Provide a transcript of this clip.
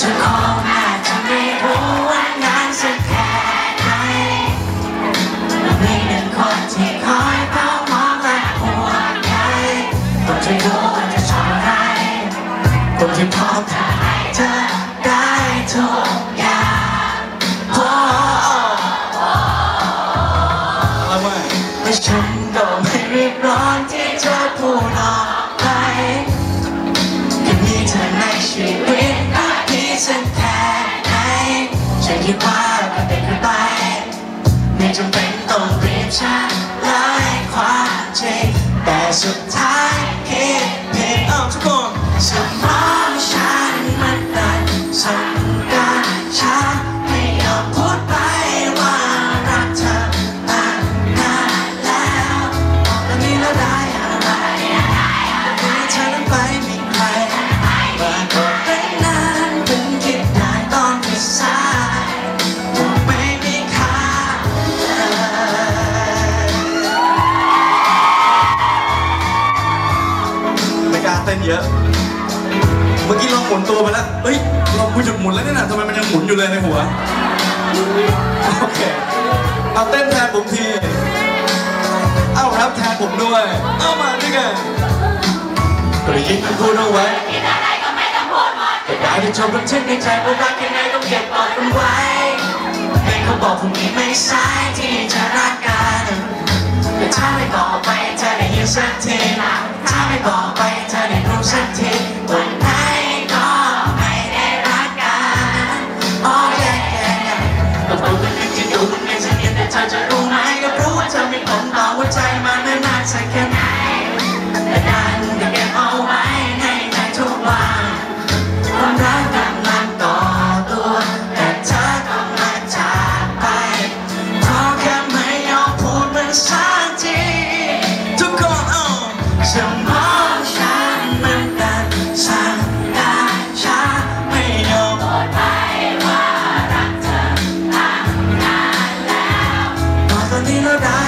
เธอคงอาจจะไม่รู้ว่านานสักแค่ไหนไมีหนึ่งคนที่คอยเฝ้ามองและห่วงใยคนที่รู้ว่าจะทำอะไรคนที่พร้อมจะให้เธอได้ทุกอย่างโอ้อะวะและฉันก็ไม่รีบร้อนที่จะพูดออกไปแค่มีเธอในชีวิต ฉันคิดว่าเราเป็นกันไปไม่จำเป็นต้องเรียบช้าลายความจริงแต่สุดท้ายคิดผิดอ้าทุกคน เต้นเยอะ เมื่อกี้ลองหมุนตัวไปแล้วเฮ้ย เราคุยจุดหมุนแล้วเนี่ยนะทำไมมันยังหมุนอยู่เลยในหัว โอเค เอาเต้นแทนผมที เอารับแทนผมด้วย เอามาด้วยกันก็ได้ยินมันพูดเอาไว้แต่ได้ที่จบบันทึกในใจว่ารักยังไงต้องเก็บกอดกันไว้ให้เขาบอกพรุ่งนี้ไม่สายที่จะรักกันแต่ถ้าไม่บอกไปเธอได้ยินสักทีถ้า ไม่บอกไปเธอได้รู้สักทีวัน สมองฉันมันเดินสั่งกาช้าไม่ยอมบอกไปว่ารักเธอนานแล้วตอนนี้เราได้